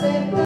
se puede.